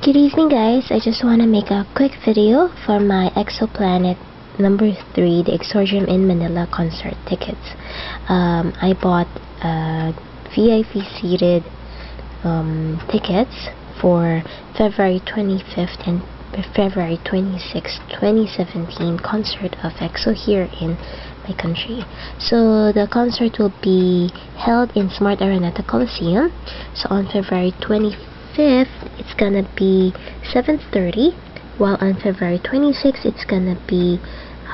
Good evening guys, I just want to make a quick video for my EXO PLANET number 3, the Exordium in Manila concert tickets. Um, I bought uh, VIP seated um, tickets for February 25th and February 26th, 2017 concert of EXO here in my country. So the concert will be held in Smart Araneta Coliseum. So on February 25th, 5th, it's gonna be 7.30, while on February 26th, it's gonna be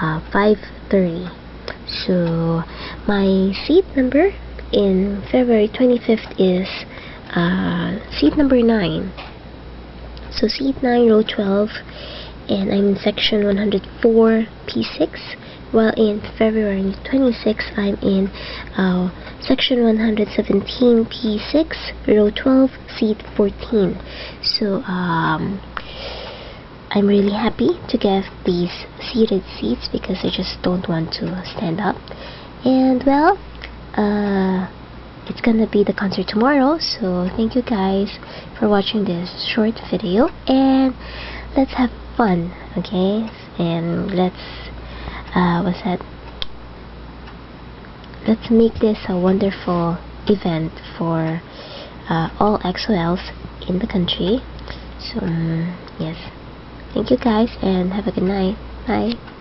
uh, 5.30. So, my seat number in February 25th is uh, seat number 9. So, seat 9, row 12, and I'm in section 104, P6 while in February 26 I'm in uh, section 117 P6 row 12 seat 14 so um, I'm really happy to get these seated seats because I just don't want to stand up. And well uh, it's gonna be the concert tomorrow so thank you guys for watching this short video. And let's have fun okay? And let's uh, what's that let's make this a wonderful event for uh, all EXO-Ls in the country. So um, yes. Thank you guys and have a good night. Bye